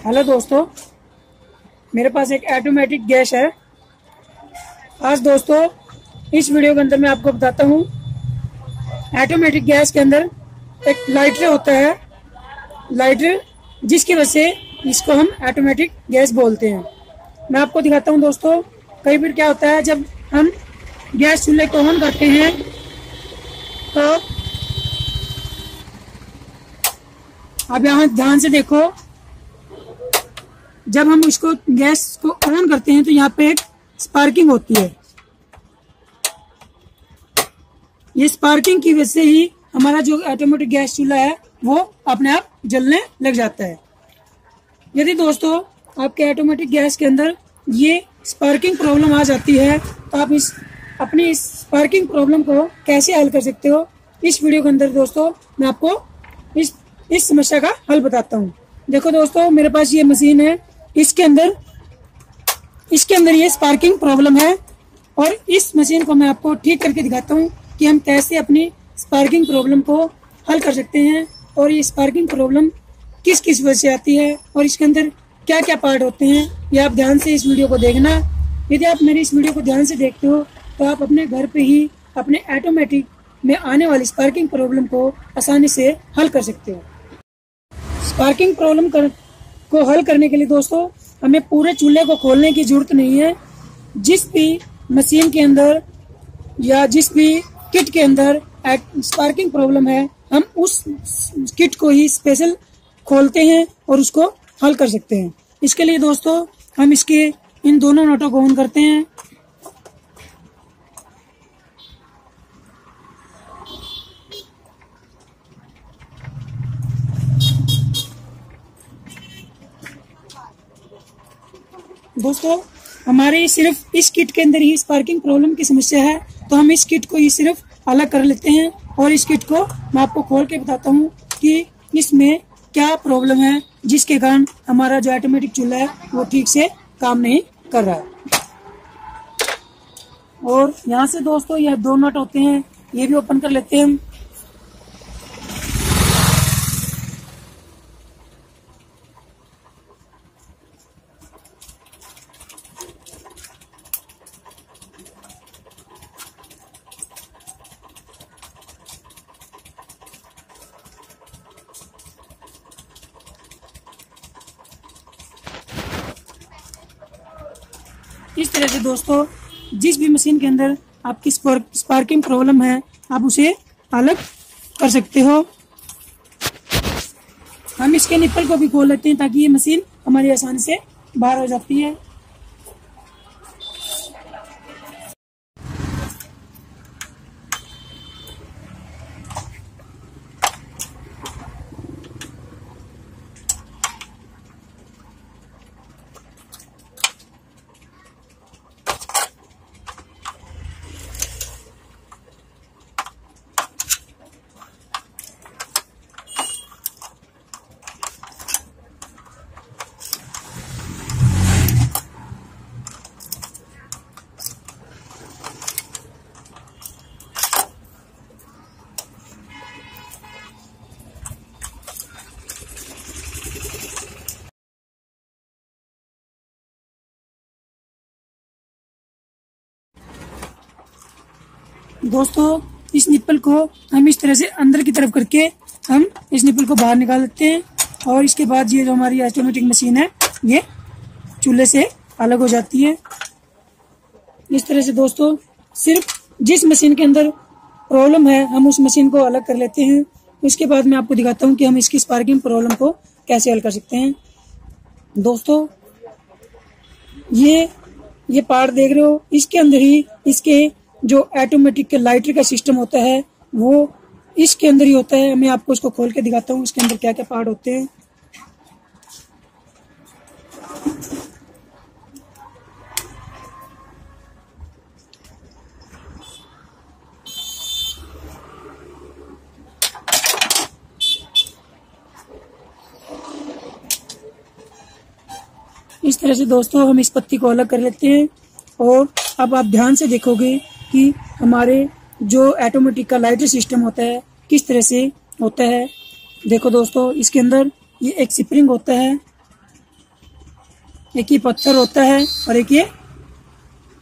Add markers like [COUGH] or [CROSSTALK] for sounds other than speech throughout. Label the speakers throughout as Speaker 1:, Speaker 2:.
Speaker 1: Hello दोस्तों, मेरे पास एक ऑटोमेटिक गैस है। आज दोस्तों, इस वीडियो के अंदर मैं आपको बताता हूँ। ऑटोमेटिक गैस के अंदर एक लाइटर होता है। लाइटर जिसकी वजह से इसको हम ऑटोमेटिक गैस बोलते हैं। मैं आपको दिखाता हूँ दोस्तों, कई बार क्या होता है, जब हम गैस चूल्हे को ऑन करते हैं तो अब यहाँ ध्यान से देखो जब हम इसको गैस को ऑन करते हैं तो यहाँ पे एक स्पार्किंग होती है। ये स्पार्किंग की वजह से ही हमारा जो ऑटोमेटिक गैस चूल्हा है, वो अपने आप जलने लग जाता है। यदि दोस्तों, आपके ऑटोमेटिक गैस के अंदर ये स्पार्किंग प्रॉब्लम आ जाती है तो आप इस, अपनी इस स्पार्किंग प्रॉब्लम को कैसे हल कर सकते हो? इस वीडियो के अंदर दोस्तों, मैं आपको इस इस समस्या का हल बताता हूँ। देखो दोस्तों, मेरे पास ये मशीन है इसके अंदर इसके अंदर ये स्पार्किंग प्रॉब्लम है और इस मशीन को मैं आपको ठीक करके दिखाता हूँ कि हम कैसे अपनी स्पार्किंग प्रॉब्लम को हल कर सकते हैं और ये स्पार्किंग प्रॉब्लम किस किस वजह से आती है और इसके अंदर क्या क्या पार्ट होते हैं, ये आप ध्यान से इस वीडियो को देखना। यदि आप मेरी इस वीडियो को ध्यान से देखते हो तो आप अपने घर पे ही अपने ऑटोमेटिक में आने वाली स्पार्किंग प्रॉब्लम को आसानी से हल कर सकते हो। स्पार्किंग प्रॉब्लम को हल करने के लिए दोस्तों, हमें पूरे चूल्हे को खोलने की ज़रूरत नहीं है। जिस भी मशीन के अंदर या जिस भी किट के अंदर स्पार्किंग प्रॉब्लम है, हम उस किट को ही स्पेशल खोलते हैं और उसको हल कर सकते हैं। इसके लिए दोस्तों, हम इसके इन दोनों नोटों को ऑन करते हैं। दोस्तों, हमारे सिर्फ़ इस किट के अंदर ही स्पार्किंग प्रॉब्लम की समस्या है तो हम इस किट को ही सिर्फ़ अलग कर लेते हैं और इस किट को मैं आपको खोल के बताता हूँ कि इसमें क्या प्रॉब्लम है, जिसके कारण हमारा जो ऑटोमेटिक चूल्हा है, वो ठीक से काम नहीं कर रहा है। और यहाँ से दोस्तों, यह दो नट होते हैं, ये भी ओपन कर लेते हैं इस तरह से दोस्तों, जिस भी मशीन के अंदर आपकी स्पार्किंग प्रॉब्लम है, आप उसे अलग कर सकते हो। हम इसके निप्पल को भी खोल लेते हैं ताकि ये मशीन हमारी आसानी से बाहर हो जाती है। दोस्तों, इस निप्पल को हम इस तरह से अंदर की तरफ़ करके हम इस निप्पल को बाहर निकाल लेते हैं और इसके बाद ये जो हमारी ऑटोमेटिक मशीन है, ये चूल्हे से अलग हो जाती है। इस तरह से दोस्तों, सिर्फ़ जिस मशीन के अंदर प्रॉब्लम है, हम उस मशीन को अलग कर लेते हैं। उसके बाद मैं आपको दिखाता हूँ कि हम इसकी स्पार्किंग प्रॉब्लम को कैसे हल कर सकते हैं। दोस्तों, ये ये पार्ट देख रहे हो, इसके अंदर ही इसके जो ऑटोमेटिक के लाइटर का सिस्टम होता है, वो इसके अंदर ही होता है। मैं आपको इसको खोल के दिखाता हूँ, इसके अंदर क्या क्या पार्ट होते हैं। इस तरह से दोस्तों, हम इस पत्ती को अलग कर लेते हैं और अब आप ध्यान से देखोगे कि हमारे जो ऑटोमेटिक का लाइटर सिस्टम होता है, किस तरह से होता है। देखो दोस्तों, इसके अंदर ये एक स्प्रिंग होता है, एक ही पत्थर होता है और एक ये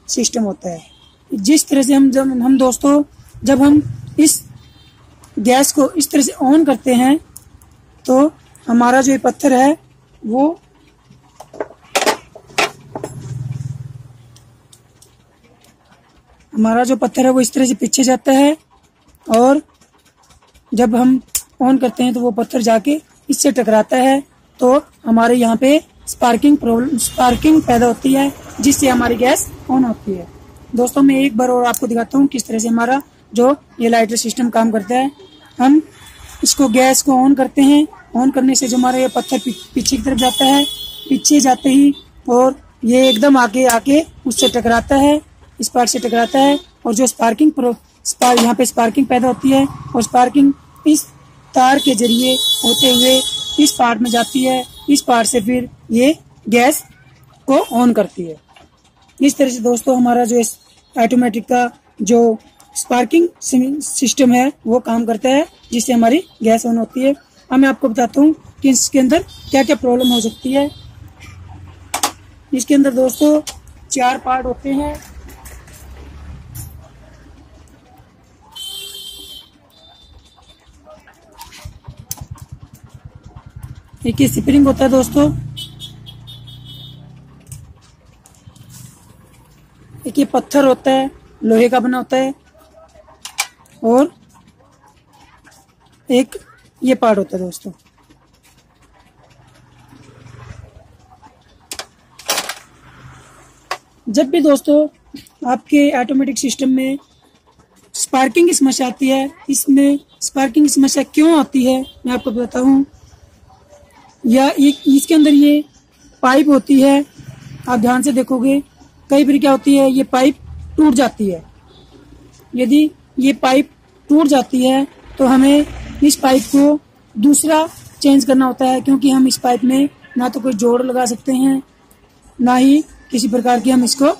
Speaker 1: सिस्टम होता है। जिस तरह से हम, जब हम दोस्तों, जब हम इस गैस को इस तरह से ऑन करते हैं तो हमारा जो ये पत्थर है, वो हमारा जो पत्थर है वो इस तरह से पीछे जाता है और जब हम ऑन करते हैं तो वो पत्थर जाके इससे टकराता है तो हमारे यहाँ पे स्पार्किंग प्रॉब्लम स्पार्किंग पैदा होती है, जिससे हमारी गैस ऑन होती है। दोस्तों, मैं एक बार और आपको दिखाता हूँ किस तरह से हमारा जो ये लाइटर सिस्टम काम करता है। हम इसको गैस को ऑन करते हैं। ऑन करने से जो हमारा ये पत्थर पीछे की तरफ़ जाता है, पीछे जाते ही और ये एकदम आगे आके उससे टकराता है। इस पार्ट से टकराता है और जो स्पार्किंग स्पार, यहाँ पे स्पार्किंग पैदा होती है और स्पार्किंग इस तार के ज़रिए होते हुए इस पार्ट में जाती है इस पार्ट से फिर ये गैस को ऑन करती है। इस तरह से दोस्तों हमारा जो इस ऑटोमेटिक का जो स्पार्किंग सिस्टम है वो काम करता है जिससे हमारी गैस ऑन होती है। अब मैं आपको बताता हूँ कि इसके अंदर क्या क्या प्रॉब्लम हो सकती है। इसके अंदर दोस्तों चार पार्ट होते हैं। एक ये स्प्रिंग होता है दोस्तों। एक ये पत्थर होता है, लोहे का बना होता है, और एक ये पार्ट होता है दोस्तों। जब भी दोस्तों आपके ऑटोमेटिक सिस्टम में स्पार्किंग की समस्या आती है, इसमें स्पार्किंग की समस्या क्यों आती है, मैं आपको बताता या एक इसके अंदर ये पाइप होती है, आप ध्यान से देखोगे कई बार क्या होती है, ये पाइप टूट जाती है। यदि ये पाइप टूट जाती है तो हमें इस पाइप को दूसरा चेंज करना होता है, क्योंकि हम इस पाइप में ना तो कोई जोड़ लगा सकते हैं, ना ही किसी प्रकार की हम इसको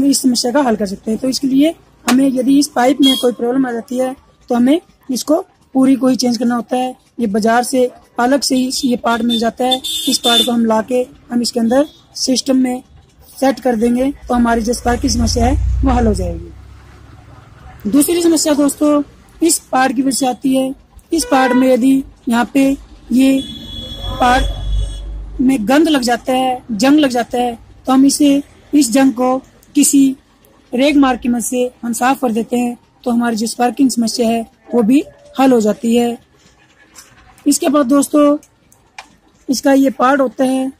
Speaker 1: इस समस्या का हल कर सकते हैं। तो इसके लिए हमें यदि इस पाइप में कोई प्रॉब्लम आ जाती है तो हमें इसको पूरी को ही चेंज करना होता है। ये बाज़ार से अलग से ही ये पार्ट मिल जाता है। इस पार्ट को हम ला के हम इसके अंदर सिस्टम में सेट कर देंगे तो हमारी जिस पार्ट की समस्या है, वो हल हो जाएगी। दूसरी समस्या दोस्तों, इस पार्ट की वजह से आती है। इस पार्ट में यदि यहाँ पे ये पार्ट में गंद लग जाता है, जंग लग जाता है तो हम इसे, इस जंग को किसी रेग मार्क की मदद से हम साफ़ कर देते हैं तो हमारी जो स्पार्किंग समस्या है, वो भी हल हो जाती है। इसके बाद दोस्तों, इसका ये पार्ट होता है,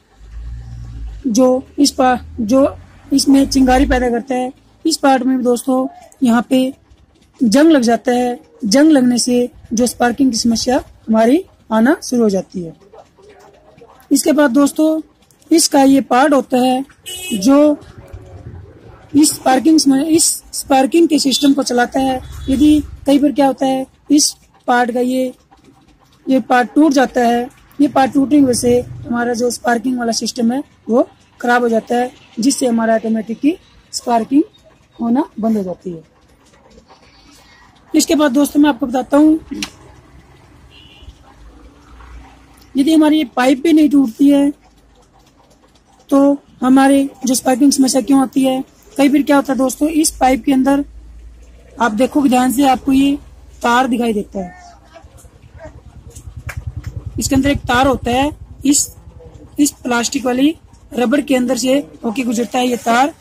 Speaker 1: जो इस पा, जो इसमें चिंगारी पैदा करता है। इस पार्ट में भी दोस्तों, यहाँ पे जंग लग जाता है। जंग लगने से जो स्पार्किंग की समस्या हमारी आना शुरू हो जाती है। इसके बाद दोस्तों, इसका ये पार्ट होता है, जो इस स्पार्किंग इस स्पार्किंग के सिस्टम को चलाता है। यदि कई बार क्या होता है, इस पार्ट का ये ये पार्ट टूट जाता है। ये पार्ट टूटने की वजह से हमारा जो स्पार्किंग वाला सिस्टम है, वो खराब हो जाता है, जिससे हमारा ऑटोमेटिक की स्पार्किंग होना बंद हो जाती है। इसके बाद दोस्तों मैं आपको बताता हूँ। यदि हमारी ये पाइप भी नहीं टूटती है तो हमारे जो स्पार्किंग समस्या क्यों आती है? कई बार क्या होता है दोस्तों, इस पाइप के अंदर आप देखोगे ध्यान से आपको ये तार दिखाई देता है। इसके अंदर एक तार होता है। इस इस प्लास्टिक वाली रबर के अंदर से होके गुजरता है ये तार।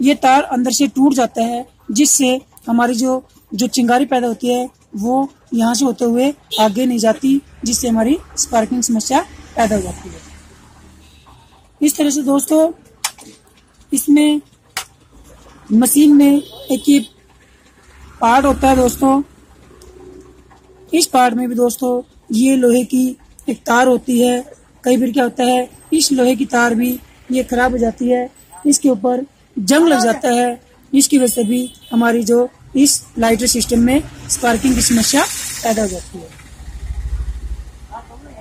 Speaker 1: ये तार अंदर से टूट जाता है, जिससे हमारी जो जो चिंगारी पैदा होती है, वो यहाँ से होते हुए आगे नहीं जाती, जिससे हमारी स्पार्किंग समस्या पैदा हो जाती है। इस तरह से दोस्तों, इसमें मशीन में एक ये पार्ट होता है दोस्तों। इस पार्ट में भी दोस्तों, ये लोहे की एक तार होती है, कई बार क्या होता है, इस लोहे की तार भी ये खराब हो जाती है, इसके ऊपर जंग लग जाता है, इसकी वजह से भी हमारी जो इस लाइटर सिस्टम में स्पार्किंग की समस्या पैदा हो जाती है।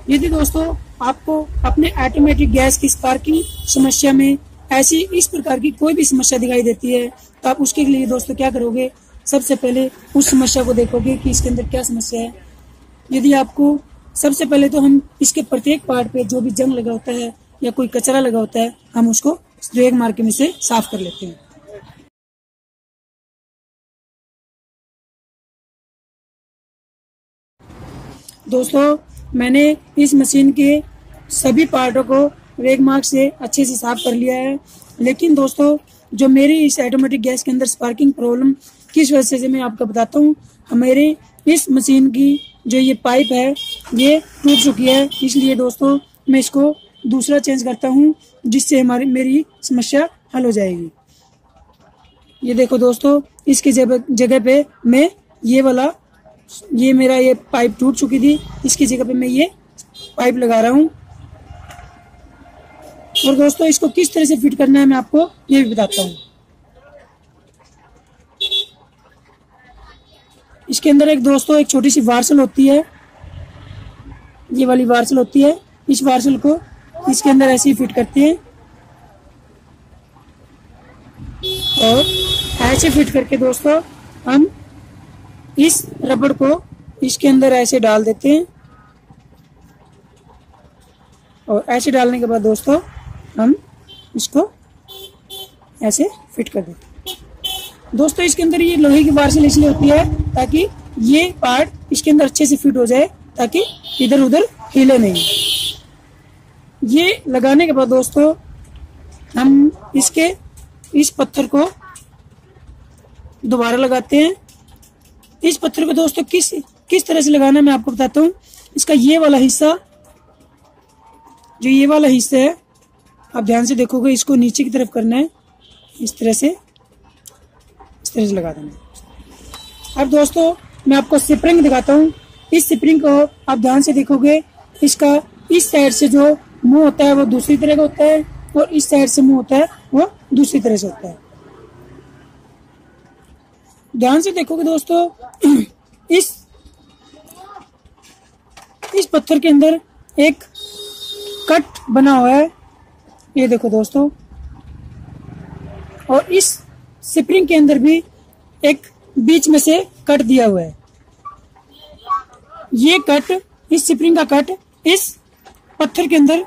Speaker 1: यदि दोस्तों, आपको अपने ऑटोमेटिक गैस की स्पार्किंग समस्या में ऐसी इस प्रकार की कोई भी समस्या दिखाई देती है तो आप उसके लिए दोस्तों क्या करोगे? सबसे पहले उस समस्या को देखोगे कि इसके अंदर क्या समस्या है। यदि आपको सबसे पहले तो हम इसके प्रत्येक पार्ट पे जो भी जंग लगा होता है या कोई कचरा लगा होता है, हम उसको रेग मार के में से साफ़ कर लेते हैं। दोस्तों, मैंने इस मशीन के सभी पार्टों को रेग मार्क से अच्छे से साफ़ कर लिया है। लेकिन दोस्तों, जो मेरी इस ऑटोमेटिक गैस के अंदर स्पार्किंग प्रॉब्लम किस वजह से, मैं आपको बताता हूँ। हमारे इस मशीन की जो ये पाइप है, ये टूट चुकी है। इसलिए दोस्तों, मैं इसको दूसरा चेंज करता हूँ, जिससे हमारी, मेरी समस्या हल हो जाएगी। ये देखो दोस्तों, इसके जगह पे मैं ये वाला, ये मेरा ये पाइप टूट चुकी थी, इसकी जगह पे मैं ये पाइप लगा रहा हूँ। और दोस्तों, इसको किस तरह से फिट करना है, मैं आपको ये भी बताता हूँ। इसके अंदर एक दोस्तों, एक छोटी सी वार्सल होती है। ये वाली वार्सल होती है। इस वार्सल को इसके अंदर ऐसे ही फिट करते हैं। और ऐसे फिट करके दोस्तों, हम इस रबड़ को इसके अंदर ऐसे डाल देते हैं। और ऐसे डालने के बाद दोस्तों, हम इसको ऐसे फिट कर देते हैं। दोस्तों, इसके अंदर ये लोहे की वार्सल इसलिए होती है ताकि ये पार्ट इसके अंदर अच्छे से फिट हो जाए, ताकि इधर उधर हिले नहीं। ये लगाने के बाद दोस्तों, हम इसके, इस पत्थर को दोबारा लगाते हैं। इस पत्थर को दोस्तों किस किस तरह से लगाना मैं आपको बताता हूँ। इसका ये वाला हिस्सा, जो ये वाला हिस्सा है, आप ध्यान से देखोगे, इसको नीचे की तरफ़ करना है। इस तरह से, इस तरह से लगा देना अब दोस्तों, मैं आपको स्प्रिंग दिखाता हूँ। इस स्प्रिंग को आप ध्यान से देखोगे। इसका, इस साइड से जो मुँह होता है, वो दूसरी तरह का होता है और इस साइड से मुँह होता है, वो दूसरी तरह से होता है। ध्यान से देखोगे दोस्तों, [CLEARS THROAT] इस इस पत्थर के अंदर एक कट बना हुआ है। ये देखो दोस्तों। और इस स्प्रिंग के अंदर भी एक बीच में से कट दिया हुआ है। ये कट, इस स्प्रिंग का कट इस पत्थर के अंदर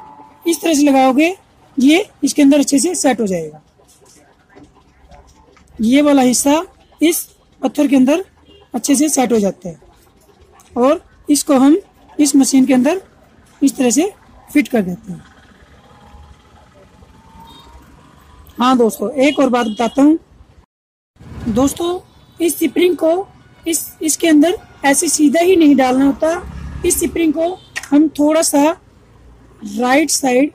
Speaker 1: इस तरह से लगाओगे, ये इसके अंदर अच्छे से सेट हो जाएगा। ये वाला हिस्सा इस पत्थर के अंदर अच्छे से सेट हो जाता है। और इसको हम इस मशीन के अंदर इस तरह से फिट कर देते हैं। हाँ दोस्तों, एक और बात बताता हूँ। दोस्तों इस स्प्रिंग को इस, इसके अंदर ऐसे सीधा ही नहीं डालना होता। इस स्प्रिंग को हम थोड़ा सा राइट साइड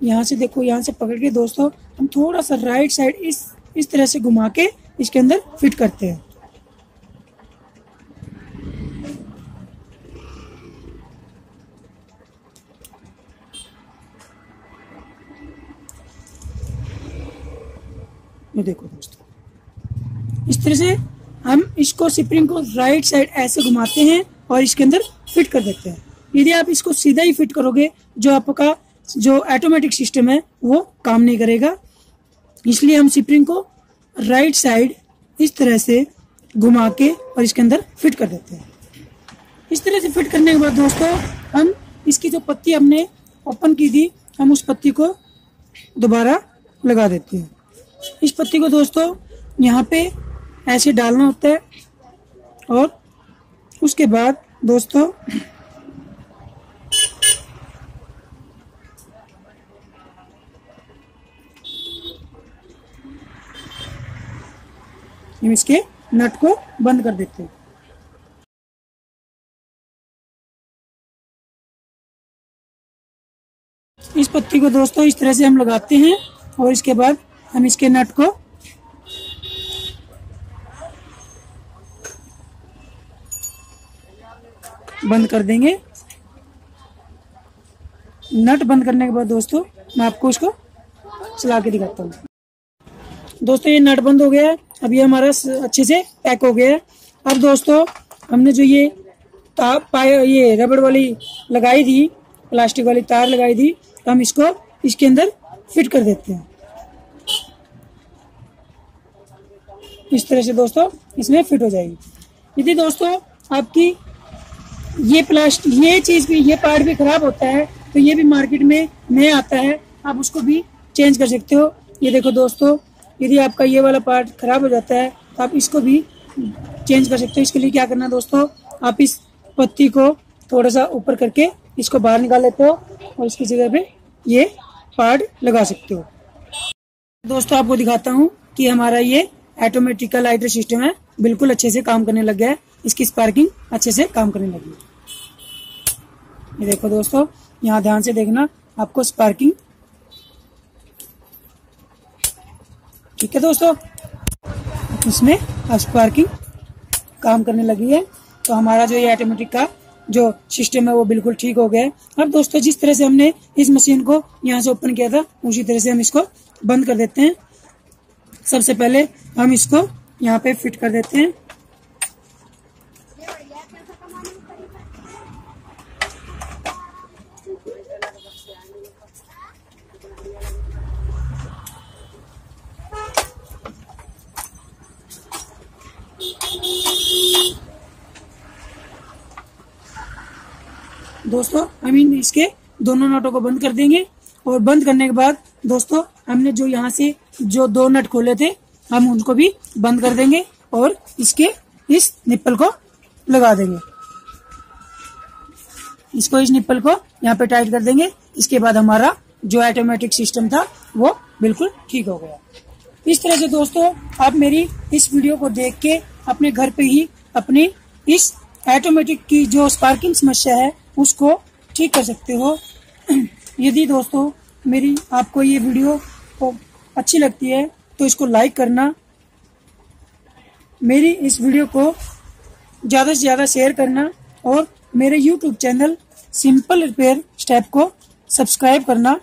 Speaker 1: यहाँ से देखो, यहाँ से पकड़ के दोस्तों, हम थोड़ा सा राइट साइड इस इस तरह से घुमा के इसके अंदर फिट करते हैं। देखो दोस्तों। इस तरह से हम इसको स्प्रिंग को राइट साइड ऐसे घुमाते हैं और इसके अंदर फिट कर देते हैं। यदि आप इसको सीधा ही फिट करोगे, जो आपका, जो ऑटोमेटिक सिस्टम है, वो काम नहीं करेगा। इसलिए हम स्प्रिंग को राइट साइड इस तरह से घुमा के और इसके अंदर फिट कर देते हैं। इस तरह से फिट करने के बाद दोस्तों, हम इसकी जो पत्ती हमने ओपन की थी, हम उस पत्ती को दोबारा लगा देते हैं। इस पत्ती को दोस्तों, यहाँ पे ऐसे डालना होता है और उसके बाद दोस्तों हम इसके नट को बंद कर देते हैं। इस पत्ती को दोस्तों इस तरह से हम लगाते हैं और इसके बाद हम इसके नट को बंद कर देंगे। नट बंद करने के बाद दोस्तों, मैं आपको इसको चला के दिखाता हूँ। दोस्तों, ये नट बंद हो गया है। अब ये हमारा अच्छे से पैक हो गया है। अब दोस्तों, हमने जो ये तार ये रबड़ वाली लगाई थी, प्लास्टिक वाली तार लगाई थी तो हम इसको इसके अंदर फिट कर देते हैं। इस तरह से दोस्तों, इसमें फिट हो जाएगी। यदि दोस्तों, आपकी ये प्लास्टिक ये चीज़ भी, ये पार्ट भी खराब होता है तो ये भी मार्केट में नया आता है। आप उसको भी चेंज कर सकते हो। ये देखो दोस्तों, यदि आपका ये वाला पार्ट खराब हो जाता है तो आप इसको भी चेंज कर सकते हो। इसके लिए क्या करना दोस्तों, आप इस पत्ती को थोड़ा सा ऊपर करके इसको बाहर निकाल लेते हो और इसकी जगह पे ये पार्ट लगा सकते हो। दोस्तों, आपको दिखाता हूँ कि हमारा ये ऑटोमेटिक लाइटर सिस्टम है, बिल्कुल अच्छे से काम करने लग गया है। इसकी स्पार्किंग अच्छे से काम करने लगी। ये देखो दोस्तों, यहाँ ध्यान से देखना, आपको स्पार्किंग ठीक है दोस्तों? इसमें अब स्पार्किंग काम करने लगी है। तो हमारा जो ये ऑटोमेटिक का जो सिस्टम है, वो बिल्कुल ठीक हो गया है। अब दोस्तों, जिस तरह से हमने इस मशीन को यहाँ से ओपन किया था, उसी तरह से हम इसको बंद कर देते हैं। सबसे पहले हम इसको यहाँ पे फिट कर देते हैं। दोस्तों हम इन इसके दोनों नटों को बंद कर देंगे। और बंद करने के बाद, दोस्तों, हमने जो यहाँ से जो दो नट खोले थे, हम उनको भी बंद कर देंगे और इसके इस निप्पल को लगा देंगे। इसको इस निप्पल को यहाँ पे टाइट कर देंगे। इसके बाद हमारा जो ऑटोमेटिक सिस्टम था, वो बिल्कुल ठीक हो गया। इस तरह से दोस्तों, आप मेरी इस वीडियो को देख के अपने घर पे ही अपनी इस ऑटोमेटिक की जो स्पार्किंग समस्या है उसको ठीक कर सकते हो। [CLEARS THROAT] यदि दोस्तों मेरी आपको ये वीडियो अच्छी लगती है तो इसको लाइक करना। मेरी इस वीडियो को ज़्यादा से ज़्यादा शेयर करना और मेरे YouTube channel simple repair step को सब्सक्राइब करना।